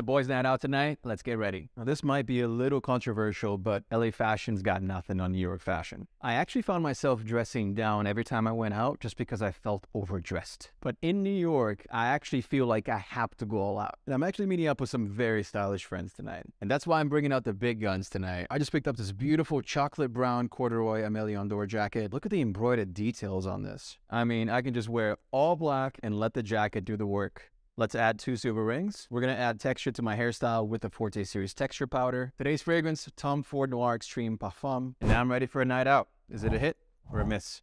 a boys' night out tonight. Let's get ready. Now, this might be a little controversial, but LA fashion's got nothing on New York fashion. I actually found myself dressing down every time I went out just because I felt overdressed. But in New York, I actually feel like I have to go all out. And I'm actually meeting up with some very stylish friends tonight. And that's why I'm bringing out the big guns tonight. I just picked up this beautiful chocolate brown corduroy Amélie Ondor jacket. Look at the embroidered details on this. I mean, I can just wear all black and let the jacket do the work. Let's add two silver rings. We're gonna add texture to my hairstyle with the Forte Series texture powder. Today's fragrance, Tom Ford Noir Extreme Parfum. And now I'm ready for a night out. Is it a hit or a miss?